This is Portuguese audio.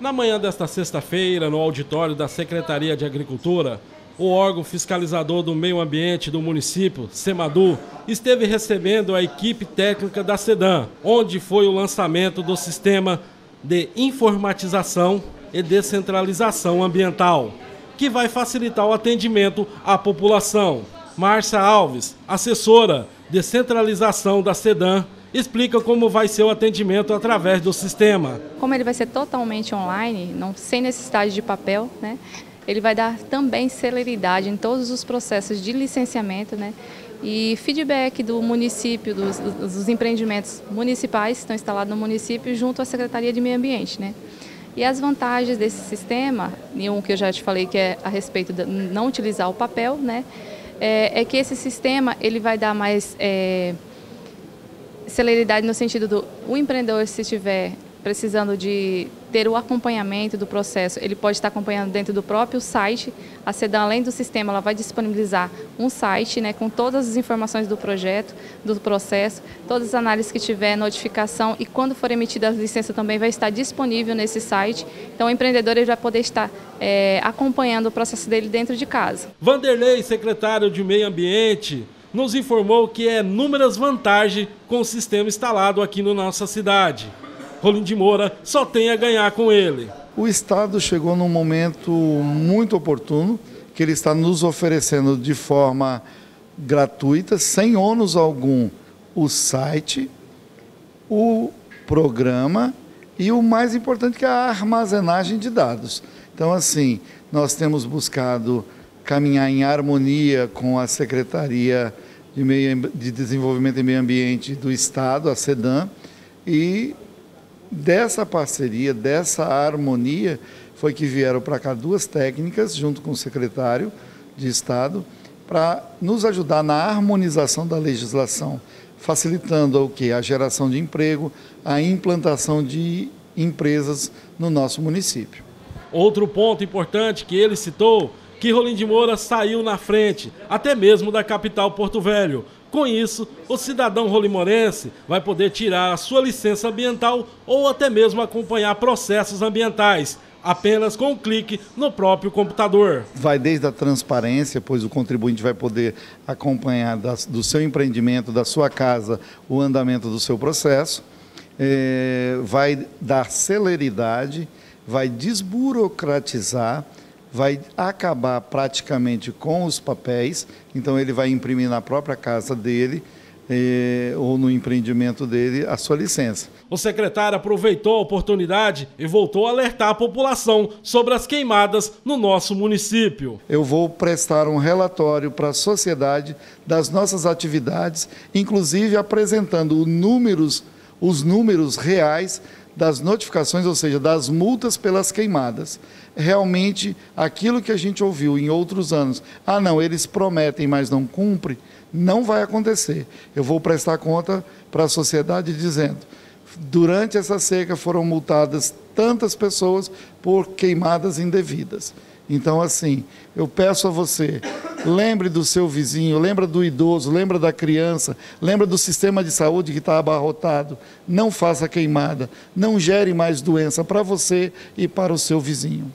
Na manhã desta sexta-feira, no auditório da Secretaria de Agricultura, o órgão fiscalizador do meio ambiente do município, SEMADU, esteve recebendo a equipe técnica da SEDAM, onde foi o lançamento do sistema de informatização e descentralização ambiental, que vai facilitar o atendimento à população. Márcia Alves, assessora de centralização da SEDAM, explica como vai ser o atendimento através do sistema. Como ele vai ser totalmente online, não, sem necessidade de papel, né? ele vai dar também celeridade em todos os processos de licenciamento né? e feedback do município, dos, dos empreendimentos municipais que estão instalados no município junto à Secretaria de Meio Ambiente. Né? E as vantagens desse sistema, e um que eu já te falei que é a respeito de não utilizar o papel, né? é, é que esse sistema ele vai dar mais... É, celeridade no sentido do o empreendedor, se estiver precisando de ter o acompanhamento do processo, ele pode estar acompanhando dentro do próprio site. A SEDAM, além do sistema, ela vai disponibilizar um site né, com todas as informações do projeto, do processo, todas as análises que tiver, notificação e quando for emitida a licença também vai estar disponível nesse site. Então o empreendedor ele vai poder estar é, acompanhando o processo dele dentro de casa. Vanderlei, secretário de Meio Ambiente, nos informou que é inúmeras vantagens com o sistema instalado aqui na nossa cidade. Rolim de Moura só tem a ganhar com ele. O Estado chegou num momento muito oportuno, que ele está nos oferecendo de forma gratuita, sem ônus algum, o site, o programa e o mais importante que é a armazenagem de dados. Então, assim, nós temos buscado caminhar em harmonia com a Secretaria de, Meio, de Desenvolvimento e Meio Ambiente do Estado, a SEDAM, e dessa parceria, dessa harmonia, foi que vieram para cá duas técnicas, junto com o secretário de Estado, para nos ajudar na harmonização da legislação, facilitando o que? A geração de emprego, a implantação de empresas no nosso município. Outro ponto importante que ele citou que Rolim de Moura saiu na frente, até mesmo da capital Porto Velho. Com isso, o cidadão rolimorense vai poder tirar a sua licença ambiental ou até mesmo acompanhar processos ambientais, apenas com um clique no próprio computador. Vai desde a transparência, pois o contribuinte vai poder acompanhar do seu empreendimento, da sua casa, o andamento do seu processo, é, vai dar celeridade, vai desburocratizar vai acabar praticamente com os papéis, então ele vai imprimir na própria casa dele eh, ou no empreendimento dele a sua licença. O secretário aproveitou a oportunidade e voltou a alertar a população sobre as queimadas no nosso município. Eu vou prestar um relatório para a sociedade das nossas atividades, inclusive apresentando números, os números reais das notificações, ou seja, das multas pelas queimadas. Realmente, aquilo que a gente ouviu em outros anos, ah, não, eles prometem, mas não cumprem, não vai acontecer. Eu vou prestar conta para a sociedade dizendo: durante essa seca foram multadas tantas pessoas por queimadas indevidas. Então, assim, eu peço a você, lembre do seu vizinho, lembra do idoso, lembra da criança, lembra do sistema de saúde que está abarrotado. Não faça queimada, não gere mais doença para você e para o seu vizinho.